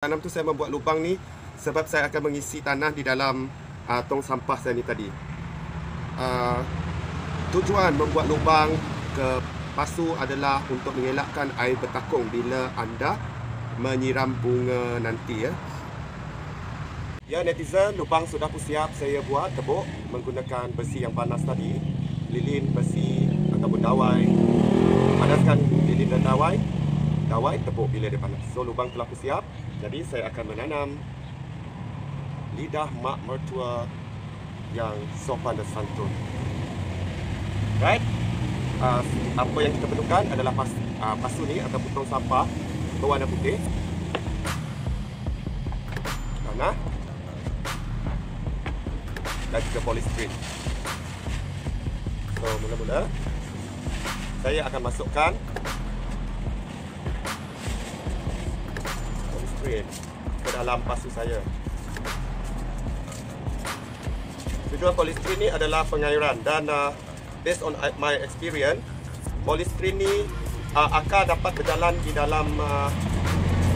Tanam tu saya membuat lubang ni sebab saya akan mengisi tanah di dalam uh, tong sampah saya ni tadi. Uh, tujuan membuat lubang ke pasu adalah untuk mengelakkan air bertakung bila anda menyiram bunga nanti ya. Ya netizen, lubang sudah pun siap saya buat tebuk menggunakan besi yang panas tadi. Lilin besi ataupun dawai. Panaskan lilin dan dawai. Dawai tebuk bila dia panas. So lubang telah pun siap. Jadi saya akan menanam lidah mak mertua yang sopan dan santun. Right? Uh, apa yang kita perlukan adalah pas, uh, pasu ni atau tong sampah berwarna putih. Tanah dan juga polystyrene. So, mula-mula saya akan masukkan polystyrene ke dalam pasu saya. Tujuan polystyrene ni adalah pengairan dan uh, based on my experience, polystyrene ni uh, akan dapat berjalan di dalam uh,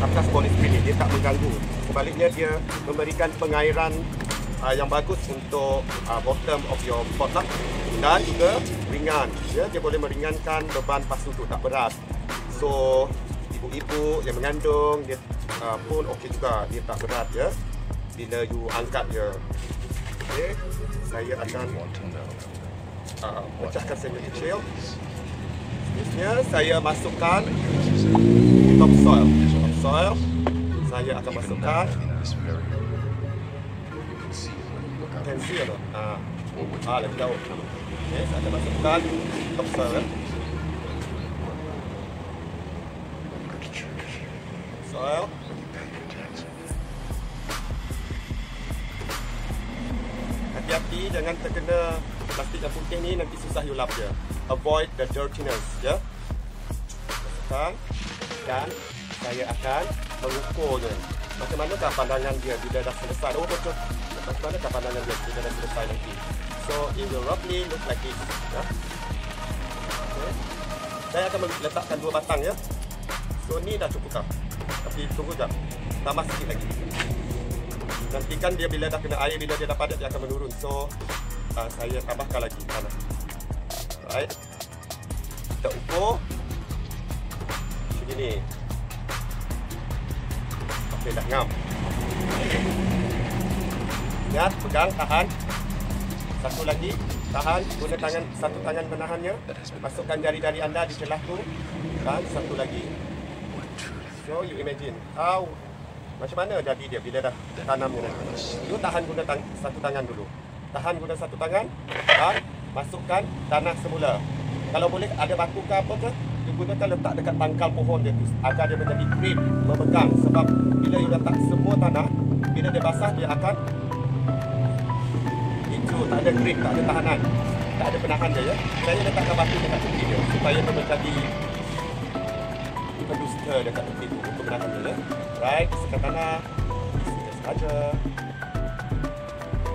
atas polystyrene ni. Dia tak mengganggu. Sebaliknya dia memberikan pengairan uh, yang bagus untuk uh, bottom of your pot lah. Dan juga ringan. Ya, dia boleh meringankan beban pasu tu tak berat. So, ibu-ibu yang mengandung dia uh, pun okey juga. Dia tak berat ya. Bila you angkat dia. Okey. Saya akan uh, pecahkan semi kecil. Seterusnya saya masukkan topsoil. Topsoil saya akan masukkan atau ah ah lebih jauh. Okay, saya akan masukkan topsoil. Ya. Topsoil. Hati-hati jangan terkena plastik yang putih ni nanti susah you lap dia. Avoid the dirtiness, ya. Masukkan dan saya akan mengukurnya. Macam manakah pandangan dia bila dah selesai? Oh betul. Macam manakah pandangan dia bila dah selesai nanti? So it will roughly look like this, ya. Okay. Saya akan letakkan dua batang ya. So ni dah cukup tak? Tapi tunggu jap. Tambah sikit lagi. Nantikan dia bila dah kena air, bila dia dah padat dia akan menurun. So uh, saya tambahkan lagi tanah. Right. Kita ukur. Begini. Okey, dah ngam. Ingat, pegang, tahan. Satu lagi, tahan. Guna tangan, satu tangan menahannya. Masukkan jari-jari anda di celah tu. Dan satu lagi. So, you imagine. How macam mana jadi dia bila dah tanamnya nanti. You tahan guna tang satu tangan dulu. Tahan guna satu tangan dan masukkan tanah semula. Kalau boleh ada batu ke apa ke, you gunakan letak dekat pangkal pohon dia tu agar dia menjadi grip, memegang sebab bila you letak semua tanah, bila dia basah dia akan itu tak ada grip, tak ada tahanan. Tak ada penahan dia ya. Saya letakkan batu dekat tepi dia supaya dia menjadi pendusta dekat tepi tu untuk menahan dia. Right, isikan tanah. Saja.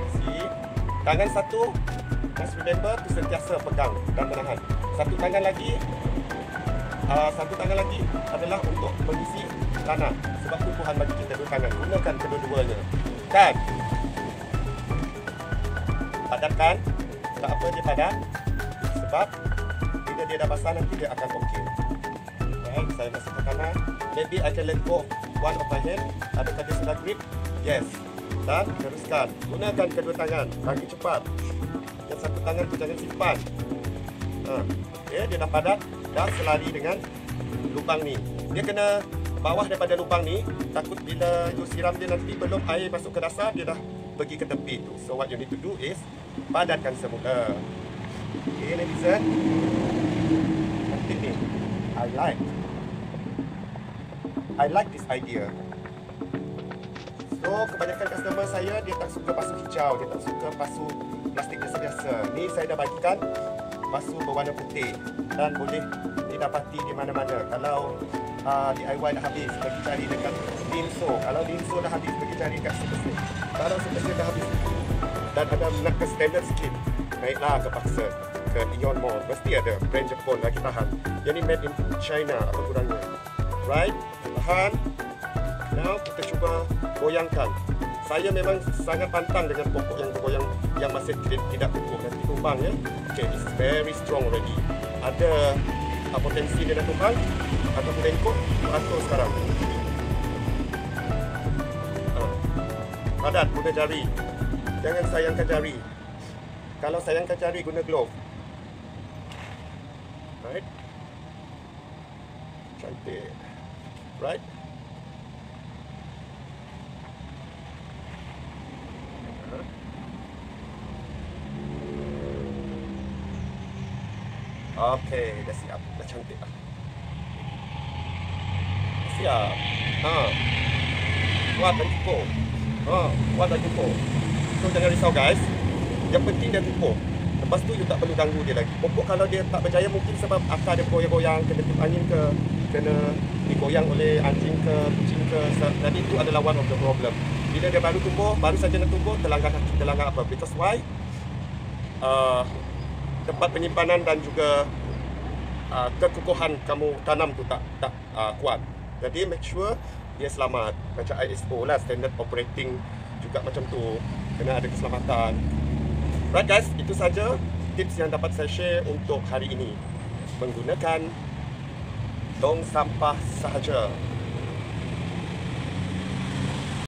Isi. Tangan satu, just remember to sentiasa pegang dan menahan. Satu tangan lagi, uh, satu tangan lagi adalah untuk mengisi tanah. Sebab tu Tuhan bagi kita dua tangan. Gunakan kedua-duanya. Kan? Padatkan. Tak apa dia padat. Sebab bila dia dah basah nanti dia akan okey. Right, saya masukkan tanah. Maybe I can let go one of my hand. Adakah dia sudah grip? Yes. Dan teruskan. Gunakan kedua tangan. Bagi cepat. Yang satu tangan tu jangan simpan. Ha. Okay, dia dah padat. Dah selari dengan lubang ni. Dia kena bawah daripada lubang ni. Takut bila you siram dia nanti belum air masuk ke dasar, dia dah pergi ke tepi tu. So what you need to do is padatkan semula. Okay, netizen. Nanti ni. I like. I like this idea. So, kebanyakan customer saya dia tak suka pasu hijau, dia tak suka pasu plastik biasa-biasa. Ni saya dah bagikan pasu berwarna putih dan boleh didapati di mana-mana. Kalau uh, DIY dah habis, pergi cari dekat Dinso. Kalau Dinso dah habis, pergi cari dekat Superset. Kalau Superset dah habis dan ada nak ke standard sikit, naiklah ke paksa ke Ion Mall. Mesti ada brand Jepun lagi tahan. Yang ni made in China apa kurangnya. Right? Tahan. Now kita cuba goyangkan. Saya memang sangat pantang dengan pokok yang goyang yang masih tidak, kukuh nanti tumbang ya. Okay, it's very strong already. Ada uh, potensi dia nak tumbang atau ikut atur sekarang. Uh. Padat guna jari. Jangan sayangkan jari. Kalau sayangkan jari guna glove. Right? Cantik. Right? Okey, dah siap. Dah cantik dah. Siap. Ha. Kuat dan cukup. Ha, kuat dan cukup. So jangan risau guys. Yang penting dia cukup. Lepas tu you tak perlu ganggu dia lagi. Pokok kalau dia tak berjaya mungkin sebab akar dia goyang-goyang, kena tiup angin ke, kena digoyang oleh anjing ke, kucing ke. Jadi itu adalah one of the problem. Bila dia baru tumbuh, baru saja nak tumbuh, terlanggar kaki, terlanggar apa. Because why? Uh, tempat penyimpanan dan juga uh, kekukuhan kamu tanam tu tak tak uh, kuat. Jadi make sure dia selamat. Macam ISO lah standard operating juga macam tu. Kena ada keselamatan. Right guys, itu saja tips yang dapat saya share untuk hari ini. Menggunakan tong sampah sahaja.